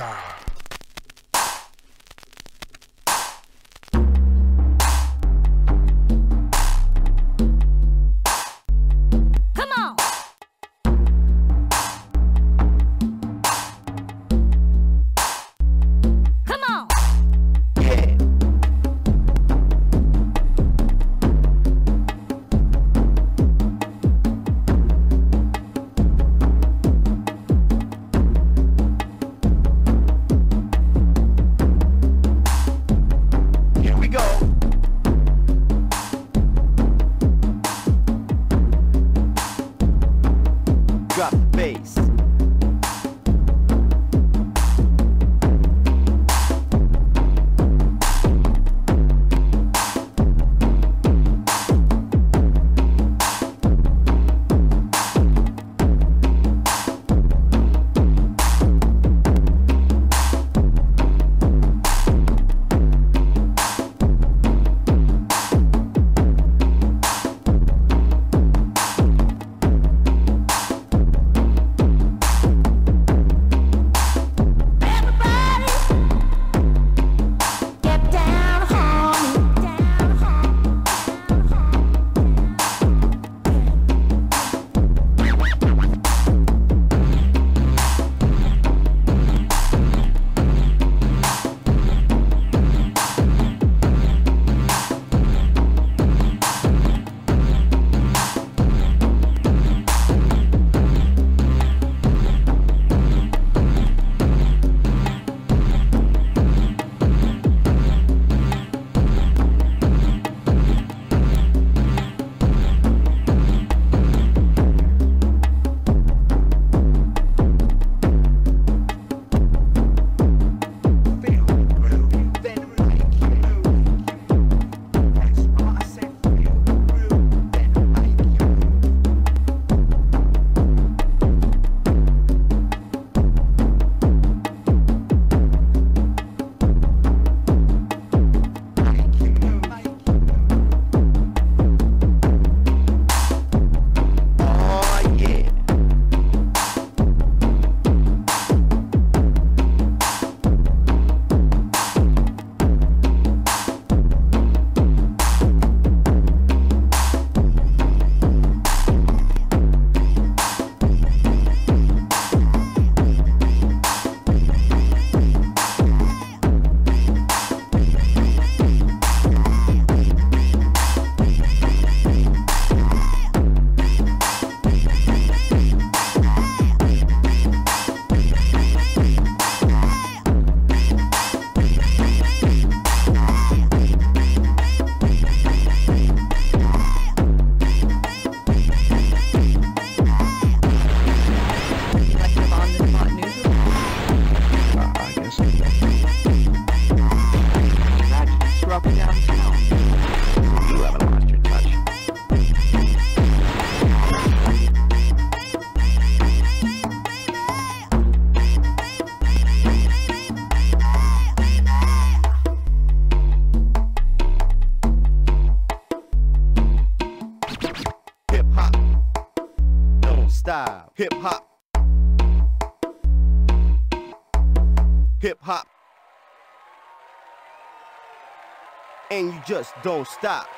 answer. Hip hop. And you just don't stop.